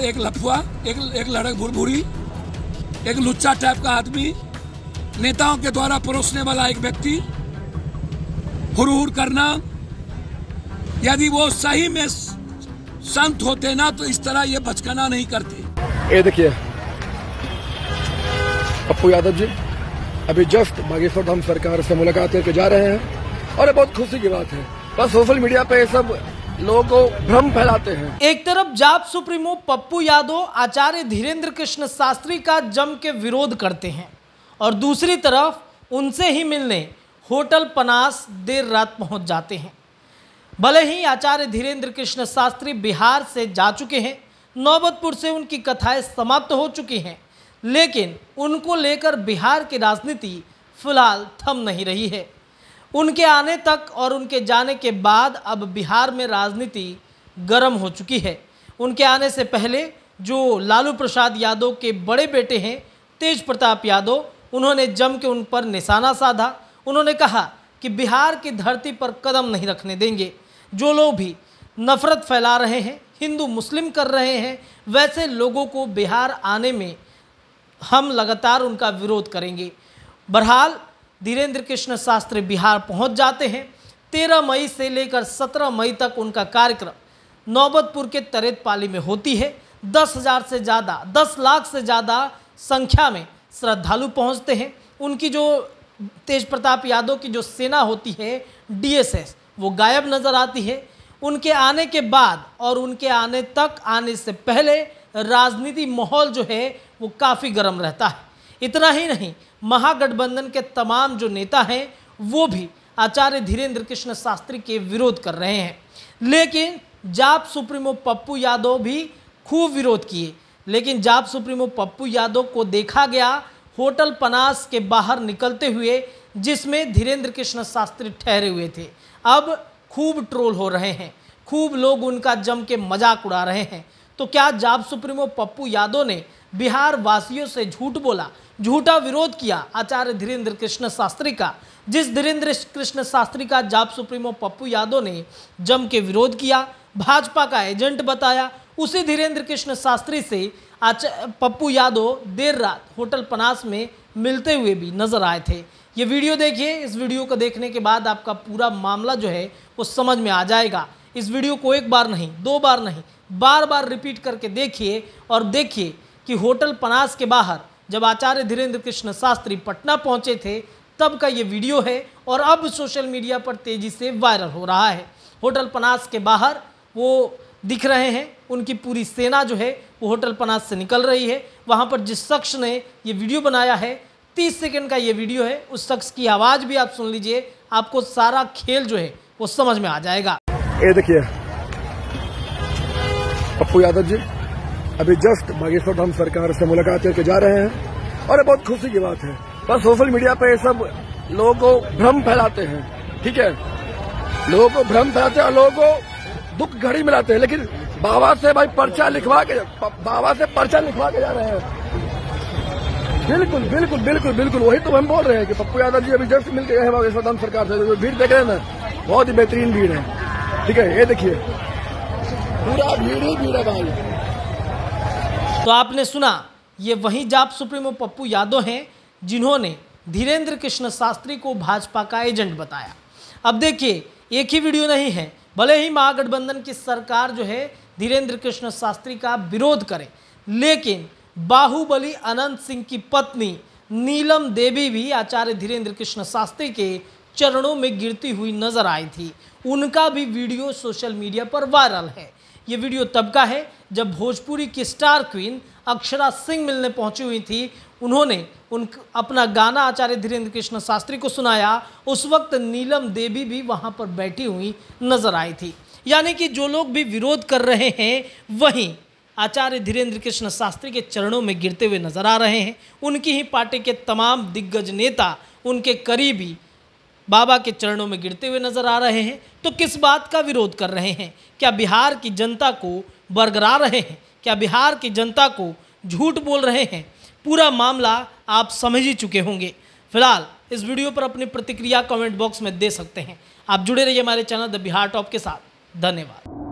एक लफुआ, एक एक लड़क भुरभुरी, एक लुच्चा टाइप का आदमी, नेताओं के द्वारा परोसने वाला एक व्यक्ति, हुरहुर करना। यदि वो सही में संत होते ना तो इस तरह ये बचकाना नहीं करते। ये देखिए। पप्पू यादव जी, अभी जस्ट बागेश्वर धाम सरकार से मुलाकात करके जा रहे हैं और ये बहुत खुशी की बात है। बस सोशल मीडिया पे ये सब लोगों को भ्रम फैलाते हैं। एक तरफ़ जाप सुप्रीमो पप्पू यादव, आचार्य धीरेन्द्र कृष्ण शास्त्री का जम के विरोध करते हैं और दूसरी तरफ़ उनसे ही मिलने होटल पनास देर रात पहुँच जाते हैं। भले ही आचार्य धीरेन्द्र कृष्ण शास्त्री बिहार से जा चुके हैं, नौबतपुर से उनकी कथाएँ समाप्त हो चुकी हैं, लेकिन उनको लेकर बिहार की राजनीति फ़िलहाल थम नहीं रही है। उनके आने तक और उनके जाने के बाद अब बिहार में राजनीति गर्म हो चुकी है। उनके आने से पहले जो लालू प्रसाद यादव के बड़े बेटे हैं, तेज प्रताप यादव, उन्होंने जम के उन पर निशाना साधा। उन्होंने कहा कि बिहार की धरती पर कदम नहीं रखने देंगे। जो लोग भी नफरत फैला रहे हैं, हिंदू मुस्लिम कर रहे हैं, वैसे लोगों को बिहार आने में हम लगातार उनका विरोध करेंगे। बहरहाल धीरेन्द्र कृष्ण शास्त्री बिहार पहुँच जाते हैं। तेरह मई से लेकर सत्रह मई तक उनका कार्यक्रम नौबतपुर के तरेत पाली में होती है। दस हज़ार से ज़्यादा, दस लाख से ज़्यादा संख्या में श्रद्धालु पहुँचते हैं। उनकी जो तेज प्रताप यादव की जो सेना होती है, डीएसएस, वो गायब नज़र आती है। उनके आने के बाद और उनके आने तक, आने से पहले राजनीति माहौल जो है, वो काफ़ी गर्म रहता है। इतना ही नहीं, महागठबंधन के तमाम जो नेता हैं, वो भी आचार्य धीरेन्द्र कृष्ण शास्त्री के विरोध कर रहे हैं। लेकिन जाप सुप्रीमो पप्पू यादव भी खूब विरोध किए। लेकिन जाप सुप्रीमो पप्पू यादव को देखा गया होटल पनास के बाहर निकलते हुए, जिसमें धीरेन्द्र कृष्ण शास्त्री ठहरे हुए थे। अब खूब ट्रोल हो रहे हैं। खूब लोग उनका जम के मज़ाक उड़ा रहे हैं। तो क्या जाप सुप्रीमो पप्पू यादव ने बिहार वासियों से झूठ बोला, झूठा विरोध किया आचार्य धीरेन्द्र कृष्ण शास्त्री का। जिस धीरेन्द्र कृष्ण शास्त्री का जाप सुप्रीमो पप्पू यादव ने जम के विरोध किया, भाजपा का एजेंट बताया, उसी धीरेन्द्र कृष्ण शास्त्री से आचा, पप्पू यादव देर रात होटल पनास में मिलते हुए भी नज़र आए थे। ये वीडियो देखिए, इस वीडियो को देखने के बाद आपका पूरा मामला जो है, वो समझ में आ जाएगा। इस वीडियो को एक बार नहीं, दो बार नहीं, बार बार रिपीट करके देखिए और देखिए कि होटल पनास के बाहर, जब आचार्य धीरेन्द्र कृष्ण शास्त्री पटना पहुँचे थे, तब का ये वीडियो है और अब सोशल मीडिया पर तेज़ी से वायरल हो रहा है। होटल पनास के बाहर वो दिख रहे हैं, उनकी पूरी सेना जो है, वो होटल पनास से निकल रही है। वहाँ पर जिस शख्स ने ये वीडियो बनाया है, तीस सेकंड का ये वीडियो है, उस शख्स की आवाज़ भी आप सुन लीजिए, आपको सारा खेल जो है, वो समझ में आ जाएगा। ये देखिए, पप्पू यादव जी अभी जस्ट बागेश्वर धाम सरकार से मुलाकात करके जा रहे हैं। और ये बहुत खुशी की बात है। बस सोशल मीडिया पर ये सब लोगों को भ्रम फैलाते हैं। ठीक है? लोगों को भ्रम फैलाते हैं और लोगों को दुख घड़ी मिलाते हैं। लेकिन बाबा से भाई पर्चा लिखवा के बाबा से पर्चा लिखवा के जा रहे हैं। बिल्कुल बिल्कुल बिल्कुल बिल्कुल। वही तो हम बोल रहे हैं कि पप्पू यादव जी अभी जस्ट मिल गए हैं बागेश्वर धाम सरकार से। जो भीड़ देख रहे हैं ना, बहुत ही बेहतरीन भीड़ है। ठीक है? ये देखिए। पूरा भीड़ ही भीड़ है भाई। तो आपने सुना, ये वही जाप सुप्रीमो पप्पू यादव हैं, जिन्होंने धीरेन्द्र कृष्ण शास्त्री को भाजपा का एजेंट बताया। अब देखिए, एक ही वीडियो नहीं है, भले ही महागठबंधन की सरकार जो है, धीरेन्द्र कृष्ण शास्त्री का विरोध करे, लेकिन बाहुबली अनंत सिंह की पत्नी नीलम देवी भी आचार्य धीरेन्द्र कृष्ण शास्त्री के चरणों में गिरती हुई नज़र आई थी। उनका भी वीडियो सोशल मीडिया पर वायरल है। ये वीडियो तब का है जब भोजपुरी की स्टार क्वीन अक्षरा सिंह मिलने पहुँची हुई थी। उन्होंने उन अपना गाना आचार्य धीरेन्द्र कृष्ण शास्त्री को सुनाया। उस वक्त नीलम देवी भी वहाँ पर बैठी हुई नज़र आई थी। यानी कि जो लोग भी विरोध कर रहे हैं, वहीं आचार्य धीरेन्द्र कृष्ण शास्त्री के चरणों में गिरते हुए नज़र आ रहे हैं। उनकी ही पार्टी के तमाम दिग्गज नेता, उनके करीबी बाबा के चरणों में गिरते हुए नज़र आ रहे हैं। तो किस बात का विरोध कर रहे हैं? क्या बिहार की जनता को बरगरा रहे हैं? क्या बिहार की जनता को झूठ बोल रहे हैं? पूरा मामला आप समझ ही चुके होंगे। फ़िलहाल इस वीडियो पर अपनी प्रतिक्रिया कमेंट बॉक्स में दे सकते हैं। आप जुड़े रहिए हमारे चैनल द बिहार टॉप के साथ। धन्यवाद।